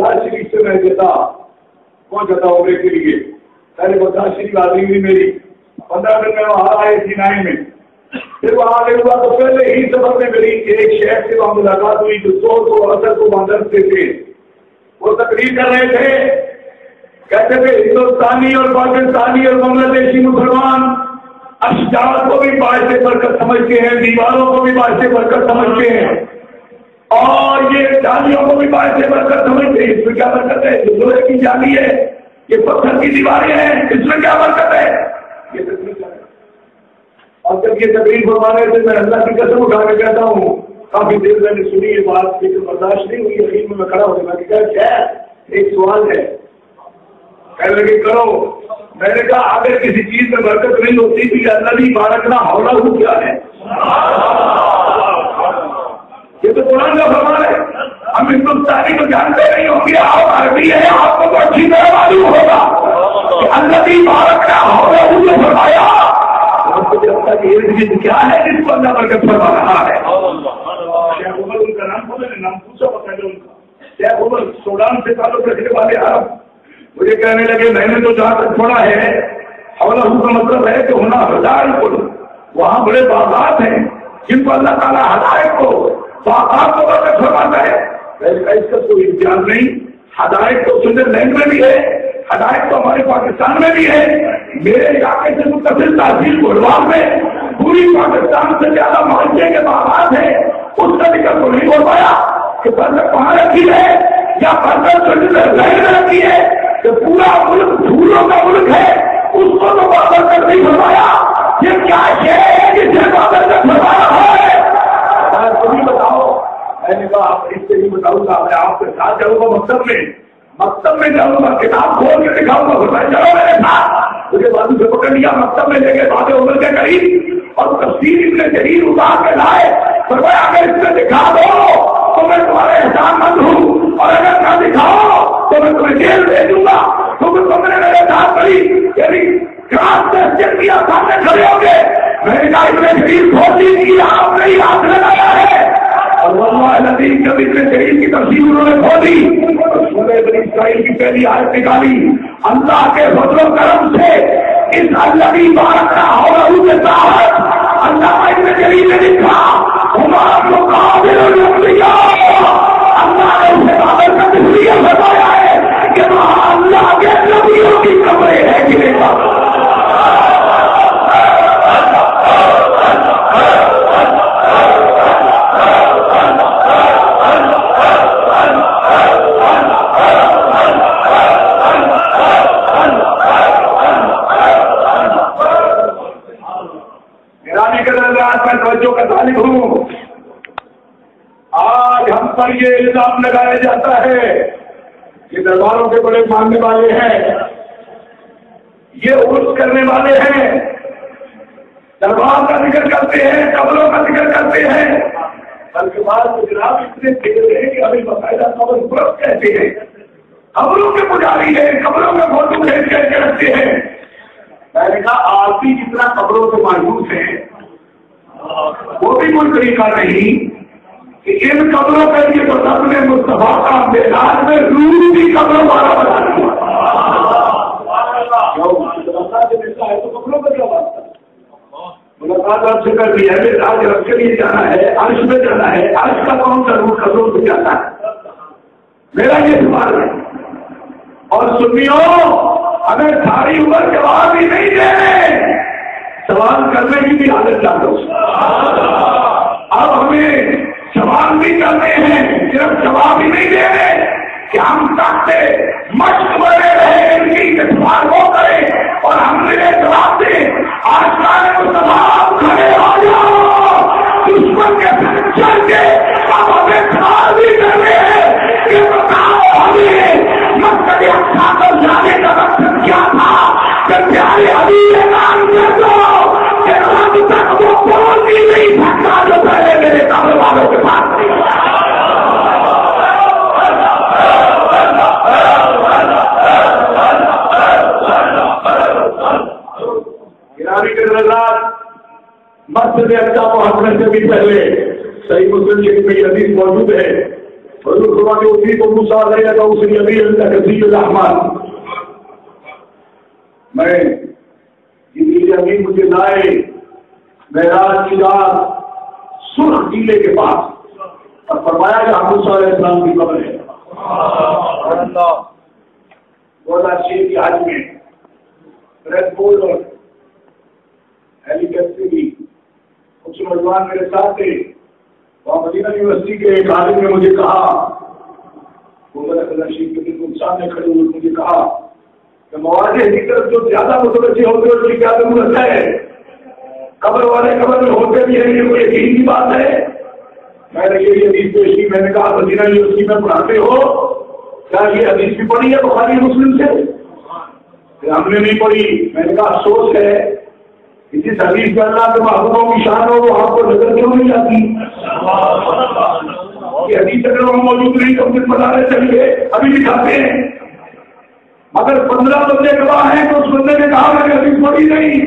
मजार शरीफ से मैं देता पहुँचा था उम्र के लिए? पहले मजार शरीफ आदमी हुई मेरी। पंद्रह दिन में वहाँ आए थी नाइन में। फिर वहाँ आगे हुआ तो पहले ही सफ़र में मेरी एक शहर से वहाँ मुलाकात हुई, जो सौ को असर को बांधर से थे। वो तकरीर कर रहे थे। कहते थे, हिंदुस्तानी और पाकिस्तानी और बांग्लादेशी मुसलमान अशार को भी बायसे बरकत समझते हैं, दीवारों को भी बायसे बरकत समझते हैं। और ये जालियों को भी बायसे बरकत समझते हैं इसमें क्या बरकत है? जो लोहे की जाली है, ये पत्थर की दीवारें हैं, इसमें क्या बरकत है? ये और जब ये तकलीफ़ फरमाने से मैं अल्लाह की कसम उठा के कहता हूँ, काफ़ी देर मैंने सुनी ये बात, लेकिन बर्दाश्त नहीं हुई यकीन में मैं खड़ा हो गया। क्या एक सवाल है। कहने लगे, करो। मैंने कहा अगर किसी चीज़ में बरकत नहीं होती तो अल्लाह की बारकना हौला हो क्या है? कुरान का फरमान है हम हिंदुस्तानी को जानते नहीं होंगे। आप अरबी है, आपको तो अच्छी तरह मालूम होगा। अल्लाह की बारकना हौला हो जो फरमाया। क्या है जिसको अल्लाह बरकत फरमा रहा है? उनका नाम बोले नाम पूछा उनका। शेख उमर सूडान से ताल्लुक रखने वाले मुझे कहने लगे, मैंने तो जहाँ तक पढ़ा है का मतलब है कि होना हज़ार को वहाँ बड़े बागात हैं, जिनको अल्लाह ताला हदायत को फरमाता है मैंने इसका कोई इम्तिहान नहीं हदायत तो स्विट्जरलैंड में भी है। हदायत तो हमारे पाकिस्तान में भी है मेरे इलाके से मुतफिल तहसील गुलवाल में पूरी पाकिस्तान से ज़्यादा मानचे के बागात है उसका ज़िक्र तो नहीं बोल पाया कि बरकत कहाँ रखी है या बरकत स्विट्जरलैंड में रखी है कि पूरा मुल्क धूलों का मुल्क है उसको तो बाबर कर नहीं फरमाया ये क्या है जिसे बरकत फरमाया है तुम्हें बताओ मैंने कहा आप इससे नहीं बताऊँगा, मैं आपके साथ जाऊँगा मकसद में। मकसद में जाऊँगा, किताब खोल के दिखाऊँगा फिर चलो मेरे साथ। मुझे बाजू से पकड़ लिया, मकसद में लेके बातें उम्र के करीब और तस्वीर इतने जरीर उतार के लाए। पर मैं अगर इसमें दिखा दो तो मैं तुम्हारे एहसान मंद हूँ। और अगर ना दिखाओ तो मैं तुम्हें जेल भेजूँगा क्योंकि तुमने मेरे साथ बड़ी यदि क्रास टेस्ट किया, सामने खड़े हो गए। मैंने कहा इसमें शरीर खोल दी आपने ही हाथ लगाया है। और की तस्वीर उन्होंने सूर्य बनी इसराइल की निकाली। अल्लाह के फजलो करम से इस अल्लाह की का और अल्लाह इसमें शरीर ने लिखा हमारा मुकाबिल अल्लाह ने उसे बादल का बताया है कि अल्लाह के नबियों की कमरे तवज्जो का तालिब हूँ, आज हम पर ये इल्ज़ाम लगाया जाता है कि दरबारों के बड़े मानने वाले हैं। ये उर्स करने वाले हैं। दरबार का ज़िक्र करते हैं, कबरों का ज़िक्र करते हैं। बल्कि बाद गुजरात इतने तेज है कि अभी बाकायदा कबर पुरस कहते हैं। कबरों के पुजारी है, कबरों में फ़ोटो भेज करके रखते हैं। मैंने कहा आप भी जितना कबरों से मायूस है, वो भी कोई तरीका नहीं कि इन कब्रों के लिए तो रब ने मुस्तफ़ा का मेदान में रूह भी कब्रों वाला बना दिया है। मुलाकात आपसे कर दी है आज रब के लिए जाना है, अर्श में जाना है, अर्श का कौन सा रूह कब्रों से जाता है? मेरा ये सवाल है। और सुनियो हमें सारी उम्र जवाब ही नहीं दे रहे सवाल करने की भी आदत डालो अब हमें सवाल भी करने हैं, सिर्फ़ जवाब ही नहीं दे रहे। कि हम चाहते मस्त बने रहे, इनकी सवाल वो करें। और हमने जवाब दे आज का सवाल अच्छा से भी पहले सही मुस्लिम शरीफ में हदीस मौजूद है हजूर फरमाते उसी को मूसा रहेगा उस नबी कसीर रहमान मैं ज़िंदगी अमीन मुझे लाए महराज की रात सुर्ख टीले के पास और फरमाया कि हम इस्लाम की कब्र है बोला शेख की हज में रेड बुल और हेलीकॉप्टर भी कुछ नौजवान मेरे साथ थे। वहाँ मदीना यूनिवर्सिटी के एक आदमी ने मुझे कहा शेख के बिल्कुल सामने खड़े हुए मुझे कहा कि मवाजे की तरफ़ जो ज़्यादा मुतवजी होते हैं उसकी क्या ज़रूरत है? कब्र वाले कब्र में होते भी है, ये कोई यकीन की बात है। मैंने ये हदीस पेश की, मैंने कहा, मदीना यूनिवर्सिटी में पढ़ाते हो? क्या ये हदीस भी पढ़ी है बुखारी मुस्लिम से? हमने नहीं पढ़ी। मैंने कहा, अफसोस है। इसी हदीस में अल्लाह के महबूबों की शान हो, वो आपको नज़र क्यों नहीं आती? हदीस अगर वहाँ मौजूद नहीं तो फिर बताने चलिए अभी दिखाते हैं। मगर पंद्रह बंदे गवाह हैं तो उस बंदे ने कहा, मैंने हदीस पढ़ी नहीं।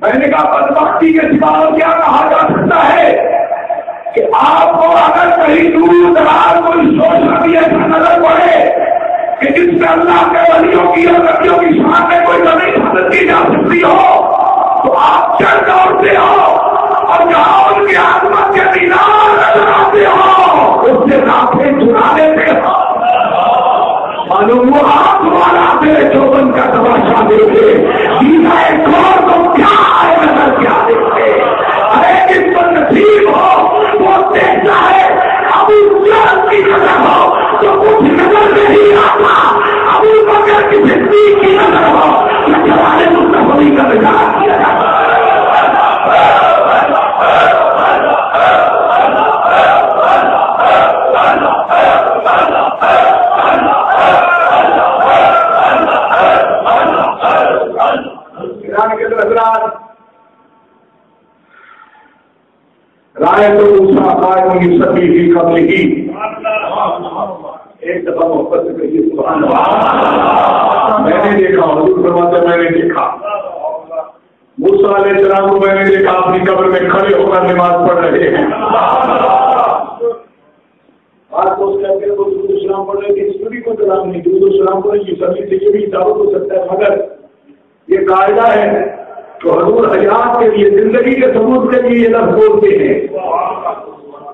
मैंने कहा बदबख्ती के सिवा क्या कहा जा सकता है? कि आपको अगर कहीं दूर दराज कोई सोच भी ऐसा नज़र पड़े कि जिसमें अल्लाह के वलियों की और नबियों की शान में कोई कमी हासिल की जा सकती हो तो आप चल दौड़ते हो और जहाँ उनकी आत्मा के दीदार नज़र हो, उससे रास्ते चुरा लेते हो। मालूम वो आप तुम्हारा मेरे चौबन का तमाशा सभी ही कबल ही एक दफ़ा मोहब्बत से कहिए मैंने देखा हजूर फरमाते मैंने देखा। मूसा अलैहिस्सलाम को मैंने देखा अपनी कब्र में खड़े होकर नमाज़ पढ़ रहे हैं। आज तो उसके अंदर को दूर सलाम पढ़ रहे थे इसमें भी कोई कलाम नहीं। दूर सलाम पढ़े ये सभी से ये भी दावत हो सकता है मगर ये कायदा है तो हजूर हयात के लिए ज़िंदगी के सबूत के लिए ये लफ्ज बोलते हैं।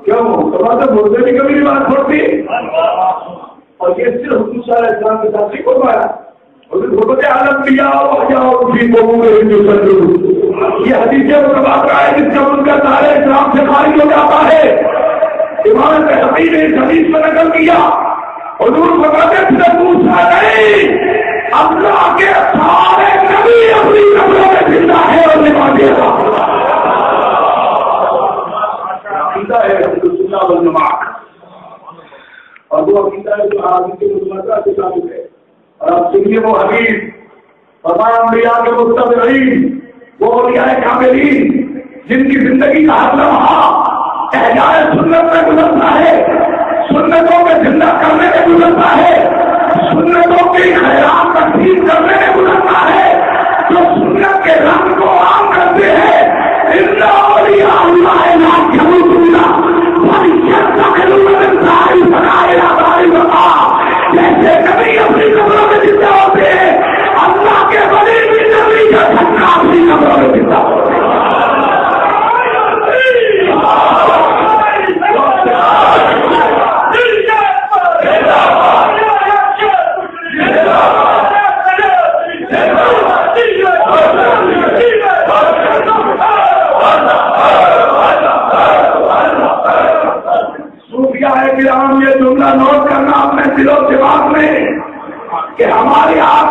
क्यों? तो मुर्दे भी कभी नमाज़ पढ़ते और ये सिर्फ़ सल्लल्लाहु अलैहि के साथ नहीं करवाया गुरबत आलम और जाओ को मुँह हिंदू सल्लू ये हदीसे मुतबाक है जिसका उनका सारे इस्लाम से खारिज हो जाता है। इमाम हबी ने इस हदीस में नकल किया। हुजूर फरमाते थे मूसा नहीं, अल्लाह के सारे नबी अपनी कब्रों में ज़िंदा है और निभाएगा अकीदा है। वल जमात और वो अकीदा है जो आदमी के मुसलमान के साबित है। और अब सुनिए वो तमाम अंबिया के मुस्तब रही वो औलिया कामिलीन, जिनकी ज़िंदगी का हर लम्हा एहजाए सुन्नत में गुजरता है, सुन्नतों में ज़िंदा करने में गुजरता है, सुन्नतों की खैरात तकसीम करने में गुजरता है, जो सुन्नत के रंग को धक्का अपनी कब्रों में ज़िंदा होते हैं सूफिया है कि हम ये जुमला नोट करना अपने दिलो दिमाग में कि हमारे आका